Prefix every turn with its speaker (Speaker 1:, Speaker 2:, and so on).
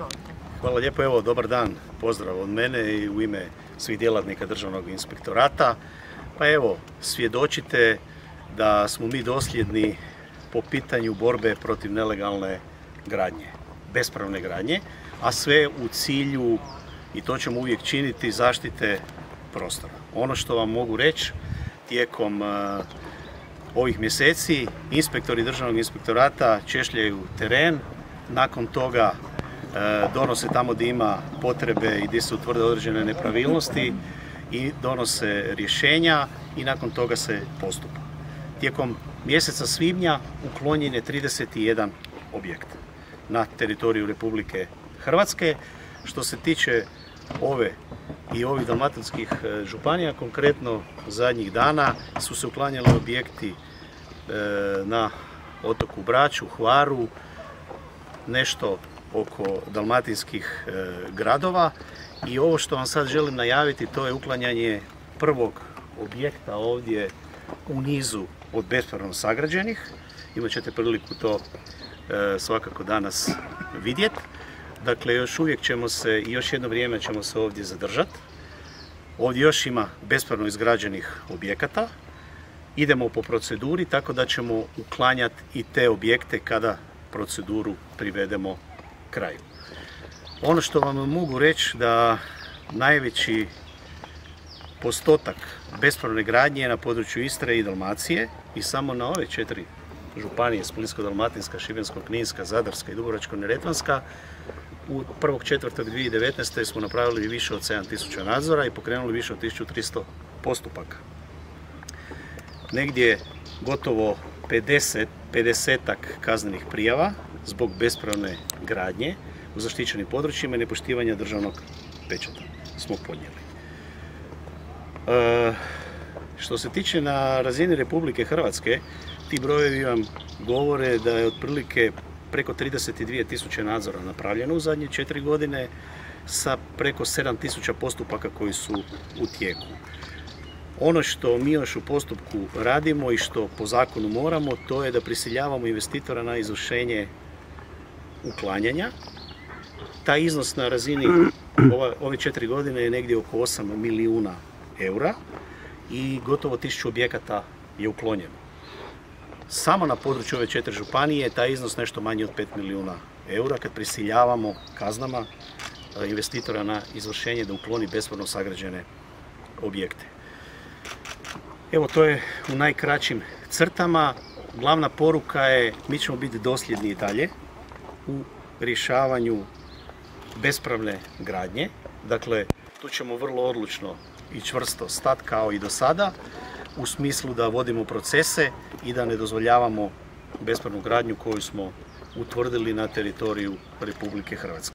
Speaker 1: Izvolite.
Speaker 2: Hvala lijepo, evo dobar dan, pozdrav od mene i u ime svih djelatnika Državnog inspektorata. Pa evo, svjedočite da smo mi dosljedni po pitanju borbe protiv nelegalne gradnje, bespravne gradnje, a sve u cilju, i to ćemo uvijek činiti, zaštite prostora. Ono što vam mogu reći, tijekom uh, ovih mjeseci inspektori Državnog inspektorata češljaju teren, nakon toga E, donose tamo gdje ima potrebe i gdje se utvrde određene nepravilnosti i donose rješenja i nakon toga se postupa. Tijekom mjeseca svibnja uklonjen je 31 objekt na teritoriju Republike Hrvatske. Što se tiče ove i ovih dalmatinskih e, županija, konkretno zadnjih dana su se uklanjali objekti e, na otoku Braću, Hvaru, nešto oko dalmatinskih e, gradova i ovo što vam sad želim najaviti to je uklanjanje prvog objekta ovdje u nizu od bespravno sagrađenih. Imat ćete priliku to e, svakako danas vidjeti. Dakle, još uvijek ćemo se i još jedno vrijeme ćemo se ovdje zadržati. Ovdje još ima bespravno izgrađenih objekata. Idemo po proceduri tako da ćemo uklanjati i te objekte kada proceduru privedemo kraju. Ono što vam mogu reći da najveći postotak bespravne gradnje je na području Istre i Dalmacije i samo na ove četiri županije, Splitsko-Dalmatinska, Šibensko-Kninska, Zadarska i Dubrovačko-Neretvanska, u 1.4.2019. smo napravili više od 7000 nadzora i pokrenuli više od 1300 postupaka. Negdje gotovo 50, 50 kaznenih prijava zbog bespravne gradnje u zaštićenim područjima i nepoštivanja državnog pečata smo podnijeli. E, što se tiče na razini Republike Hrvatske, ti brojevi vam govore da je otprilike preko 32 tisuće nadzora napravljeno u zadnje četiri godine sa preko 7 tisuća postupaka koji su u tijeku. Ono što mi još u postupku radimo i što po zakonu moramo, to je da prisiljavamo investitora na izvršenje uklanjanja. Taj iznos na razini ove četiri godine je negdje oko 8 milijuna eura i gotovo tisuću objekata je uklonjeno. Samo na području ove četiri županije je taj iznos nešto manji od 5 milijuna eura kad prisiljavamo kaznama e, investitora na izvršenje da ukloni bespravno sagrađene objekte. Evo to je u najkraćim crtama. Glavna poruka je mi ćemo biti dosljedni i dalje u rješavanju bespravne gradnje. Dakle, tu ćemo vrlo odlučno i čvrsto stati kao i do sada u smislu da vodimo procese i da ne dozvoljavamo bespravnu gradnju koju smo utvrdili na teritoriju Republike Hrvatske.